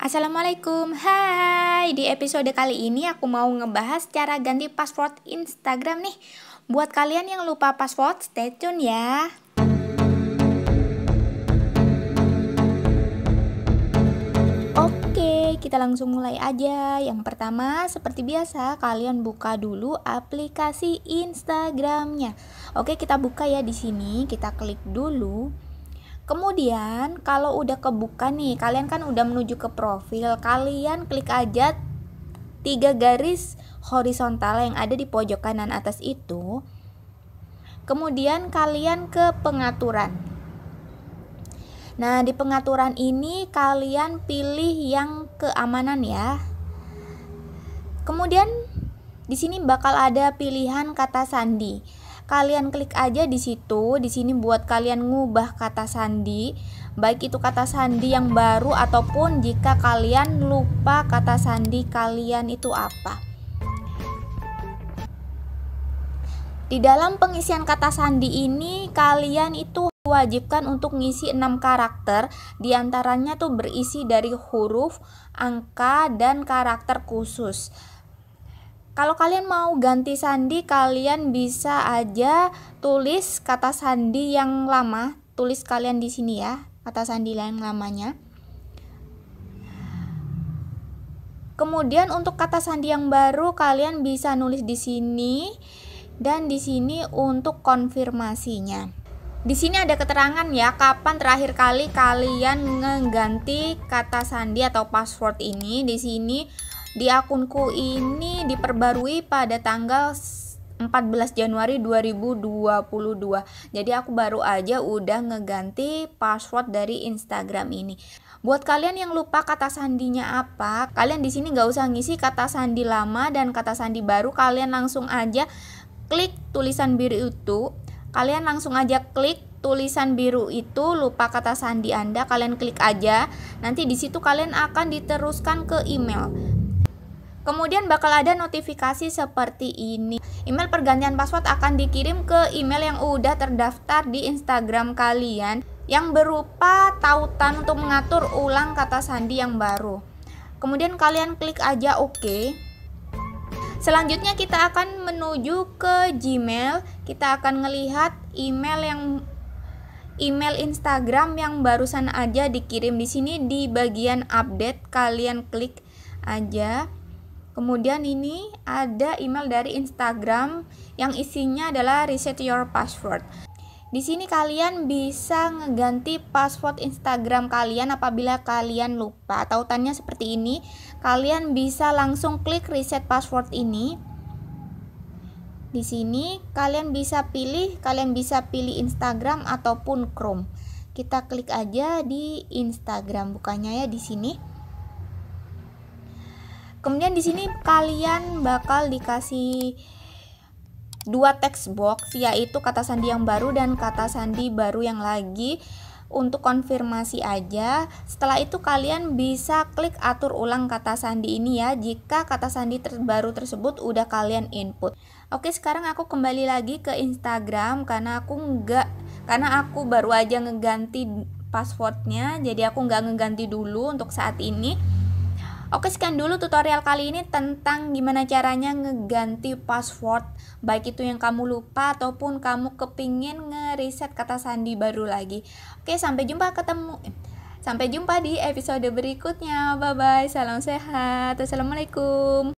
Assalamualaikum, hai Di episode kali ini aku mau ngebahas cara ganti password Instagram nih. Buat kalian yang lupa password, stay tune ya. Oke, kita langsung mulai aja. Yang pertama, seperti biasa, kalian buka dulu aplikasi Instagramnya. Oke, kita buka ya di sini. Kita klik dulu Kemudian kalau udah kebuka nih, kalian kan udah menuju ke profil, kalian klik aja tiga garis horizontal yang ada di pojok kanan atas itu. Kemudian kalian ke pengaturan. Nah, di pengaturan ini kalian pilih yang keamanan ya. Kemudian di sini bakal ada pilihan kata sandi kalian klik aja di situ. Di sini buat kalian ngubah kata sandi, baik itu kata sandi yang baru ataupun jika kalian lupa kata sandi kalian itu apa. Di dalam pengisian kata sandi ini kalian itu wajibkan untuk ngisi 6 karakter di antaranya tuh berisi dari huruf, angka, dan karakter khusus kalau kalian mau ganti sandi, kalian bisa aja tulis kata sandi yang lama. Tulis kalian di sini ya, kata sandi yang lamanya. Kemudian untuk kata sandi yang baru kalian bisa nulis di sini dan di sini untuk konfirmasinya. Di sini ada keterangan ya kapan terakhir kali kalian mengganti kata sandi atau password ini. Di sini di akunku ini diperbarui pada tanggal 14 Januari 2022. Jadi aku baru aja udah ngeganti password dari Instagram ini. Buat kalian yang lupa kata sandinya apa, kalian di sini nggak usah ngisi kata sandi lama dan kata sandi baru. Kalian langsung aja klik tulisan biru itu. Kalian langsung aja klik tulisan biru itu lupa kata sandi Anda, kalian klik aja. Nanti di situ kalian akan diteruskan ke email. Kemudian bakal ada notifikasi seperti ini. Email pergantian password akan dikirim ke email yang udah terdaftar di Instagram kalian yang berupa tautan untuk mengatur ulang kata sandi yang baru. Kemudian kalian klik aja OK. Selanjutnya kita akan menuju ke Gmail. Kita akan melihat email yang email Instagram yang barusan aja dikirim di sini di bagian update. Kalian klik aja. Kemudian ini ada email dari Instagram yang isinya adalah reset your password. Di sini kalian bisa ngeganti password Instagram kalian apabila kalian lupa. Tautannya seperti ini. Kalian bisa langsung klik reset password ini. Di sini kalian bisa pilih, kalian bisa pilih Instagram ataupun Chrome. Kita klik aja di Instagram, bukannya ya di sini. Kemudian di sini kalian bakal dikasih dua text box yaitu kata sandi yang baru dan kata sandi baru yang lagi untuk konfirmasi aja. Setelah itu kalian bisa klik atur ulang kata sandi ini ya jika kata sandi terbaru tersebut udah kalian input. Oke, sekarang aku kembali lagi ke Instagram karena aku nggak karena aku baru aja ngeganti passwordnya jadi aku nggak ngeganti dulu untuk saat ini Oke sekian dulu tutorial kali ini tentang gimana caranya ngeganti password Baik itu yang kamu lupa ataupun kamu kepingin ngereset kata sandi baru lagi. Oke sampai jumpa ketemu Sampai jumpa di episode berikutnya. Bye bye salam sehat. Assalamualaikum